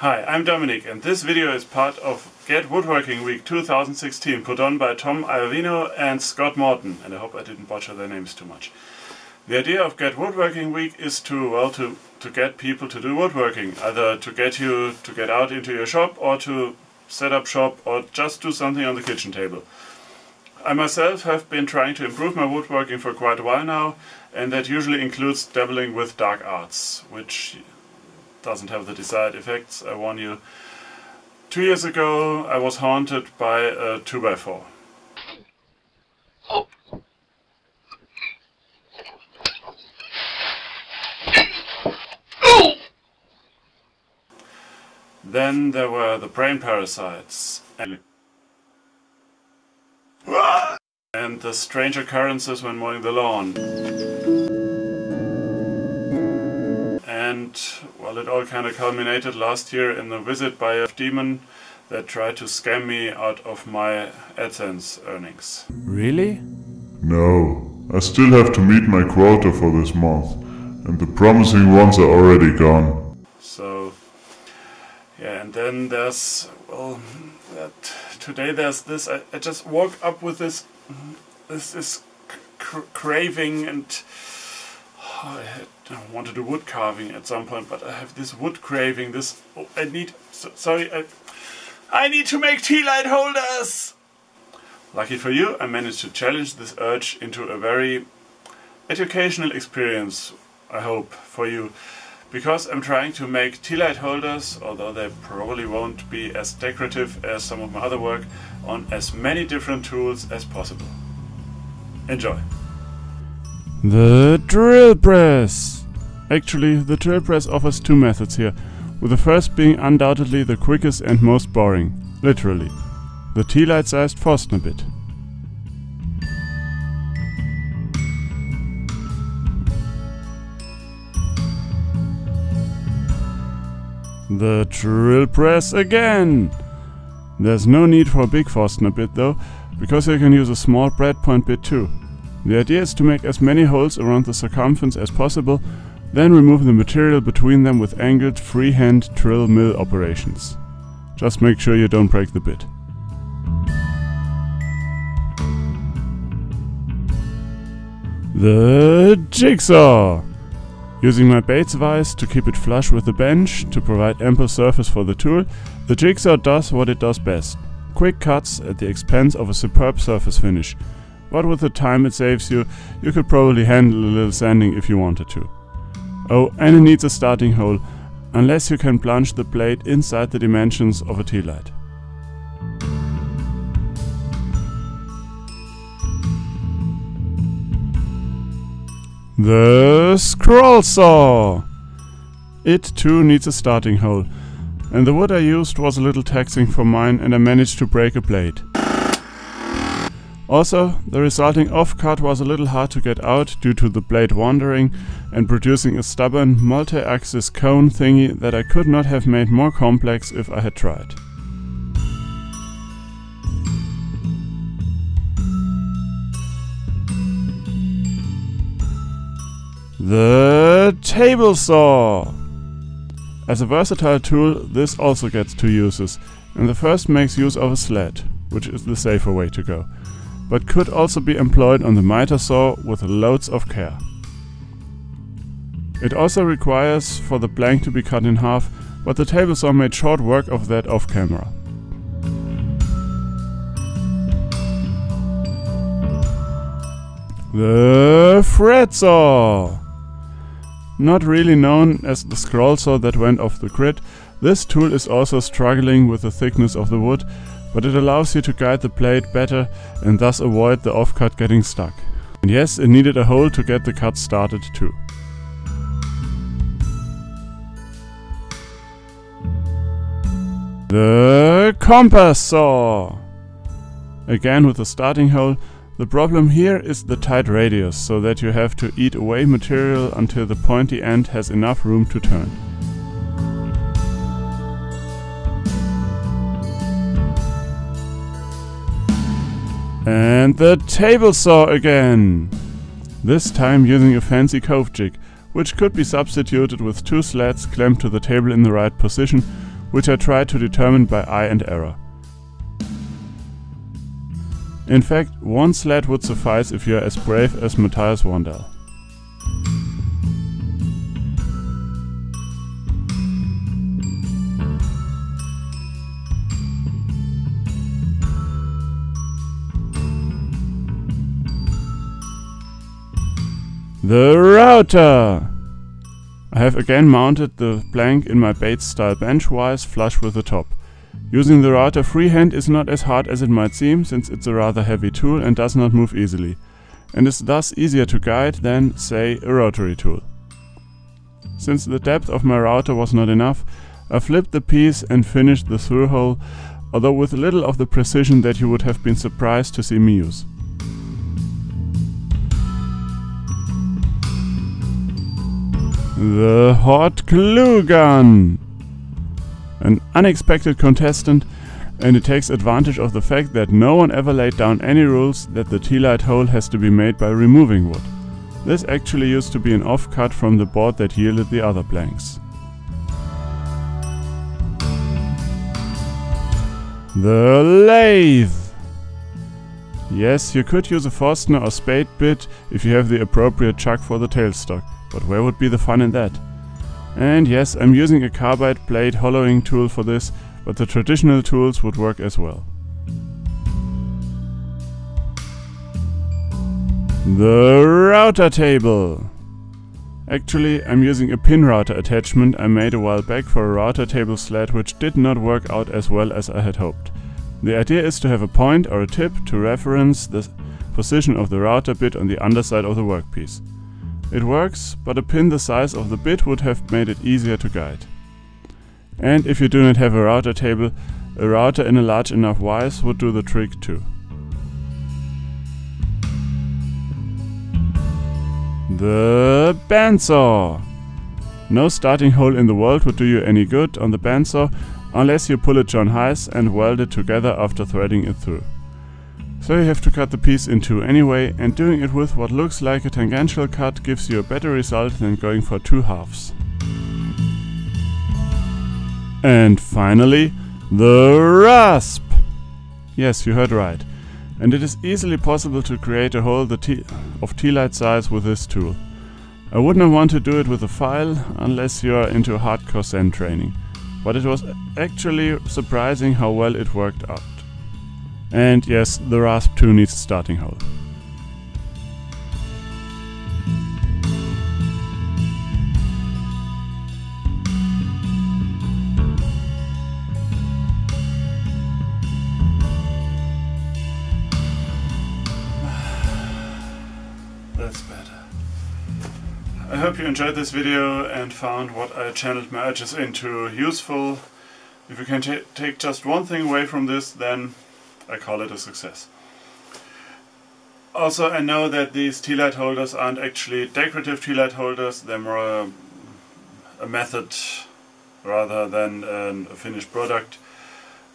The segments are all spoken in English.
Hi, I'm Dominic and this video is part of Get Woodworking Week 2016 put on by Tom Iovino and Scott Morton and I hope I didn't butcher their names too much. The idea of Get Woodworking Week is to, well, to, to get people to do woodworking, either to get you to get out into your shop or to set up shop or just do something on the kitchen table. I myself have been trying to improve my woodworking for quite a while now and that usually includes dabbling with dark arts, which doesn't have the desired effects, I warn you. Two years ago I was haunted by a 2x4. Then there were the brain parasites and, and the strange occurrences when mowing the lawn. And well, it all kind of culminated last year in the visit by a demon that tried to scam me out of my AdSense earnings. Really? No, I still have to meet my quota for this month, and the promising ones are already gone. So, yeah, and then there's, well, that today there's this, I, I just woke up with this, this, this cr craving and I, had, uh, I want to do wood carving at some point, but I have this wood craving, this, oh, I need, so, sorry, I, I need to make tea light holders! Lucky for you, I managed to challenge this urge into a very educational experience, I hope, for you. Because I'm trying to make tea light holders, although they probably won't be as decorative as some of my other work, on as many different tools as possible. Enjoy! The drill press! Actually, the drill press offers two methods here, with the first being undoubtedly the quickest and most boring, literally. The tea light sized Forstner bit. The drill press again! There's no need for a big Forstner bit though, because you can use a small brad point bit too. The idea is to make as many holes around the circumference as possible, then remove the material between them with angled freehand drill mill operations. Just make sure you don't break the bit. The jigsaw! Using my Bates vise to keep it flush with the bench to provide ample surface for the tool, the jigsaw does what it does best. Quick cuts at the expense of a superb surface finish. But with the time it saves you, you could probably handle a little sanding if you wanted to. Oh, and it needs a starting hole, unless you can plunge the blade inside the dimensions of a tea light. The scroll saw! It too needs a starting hole, and the wood I used was a little taxing for mine and I managed to break a blade. Also, the resulting offcut was a little hard to get out due to the blade wandering and producing a stubborn multi-axis cone thingy that I could not have made more complex if I had tried. The table saw! As a versatile tool, this also gets two uses, and the first makes use of a sled, which is the safer way to go, but could also be employed on the miter saw with loads of care. It also requires for the blank to be cut in half, but the table saw made short work of that off camera. The fret saw! Not really known as the scroll saw that went off the grid, this tool is also struggling with the thickness of the wood, but it allows you to guide the blade better and thus avoid the offcut getting stuck. And yes, it needed a hole to get the cut started too. The compass saw! Again with the starting hole, the problem here is the tight radius, so that you have to eat away material until the pointy end has enough room to turn. And the table saw again! This time using a fancy cove jig, which could be substituted with two slats clamped to the table in the right position, which I tried to determine by eye and error. In fact, one slat would suffice if you are as brave as Matthias Wandel. The router! I have again mounted the plank in my Bates style bench-wise flush with the top. Using the router freehand is not as hard as it might seem since it's a rather heavy tool and does not move easily, and is thus easier to guide than, say, a rotary tool. Since the depth of my router was not enough, I flipped the piece and finished the through hole, although with little of the precision that you would have been surprised to see me use. The hot glue gun! An unexpected contestant, and it takes advantage of the fact that no one ever laid down any rules that the tea light hole has to be made by removing wood. This actually used to be an offcut from the board that yielded the other planks. The lathe! Yes, you could use a Forstner or spade bit if you have the appropriate chuck for the tailstock. But where would be the fun in that? And yes, I'm using a carbide blade hollowing tool for this, but the traditional tools would work as well. The router table! Actually, I'm using a pin router attachment I made a while back for a router table sled which did not work out as well as I had hoped. The idea is to have a point or a tip to reference the position of the router bit on the underside of the workpiece. It works, but a pin the size of the bit would have made it easier to guide. And if you do not have a router table, a router in a large enough vise would do the trick too. The bandsaw! No starting hole in the world would do you any good on the bandsaw unless you pull it John Heisz and weld it together after threading it through. So you have to cut the piece in two anyway, and doing it with what looks like a tangential cut gives you a better result than going for two halves. And finally, the rasp! Yes, you heard right. And it is easily possible to create a hole of tea-light size with this tool. I would not want to do it with a file unless you are into hardcore sand training, but it was actually surprising how well it worked out. And yes, the rasp 2 needs a starting hole. That's better. I hope you enjoyed this video and found what I channeled my edges into useful. If you can take just one thing away from this, then I call it a success. Also, I know that these tea light holders aren't actually decorative tea light holders, they're more a, a method rather than a finished product.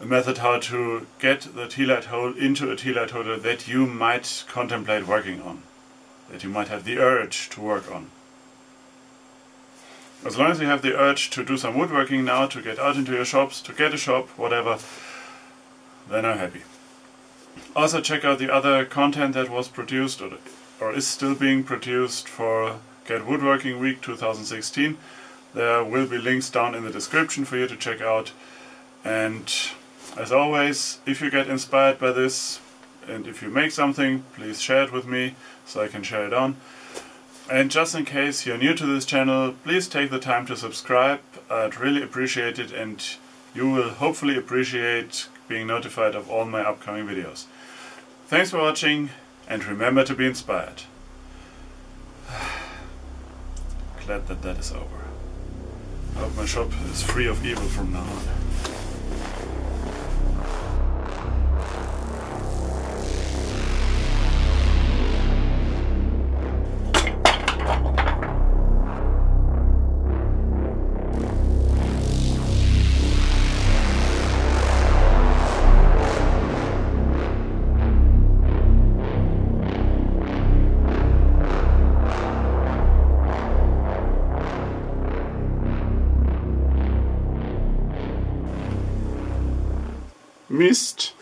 A method how to get the tea light hole into a tea light holder that you might contemplate working on, that you might have the urge to work on. As long as you have the urge to do some woodworking now, to get out into your shops, to get a shop, whatever, then I'm happy. Also check out the other content that was produced or, or is still being produced for Get Woodworking Week 2016. There will be links down in the description for you to check out. And as always, if you get inspired by this and if you make something, please share it with me so I can share it on. And just in case you're new to this channel, please take the time to subscribe. I'd really appreciate it and you will hopefully appreciate being notified of all my upcoming videos. Thanks for watching and remember to be inspired. Glad that that is over. I hope my shop is free of evil from now on. Mist.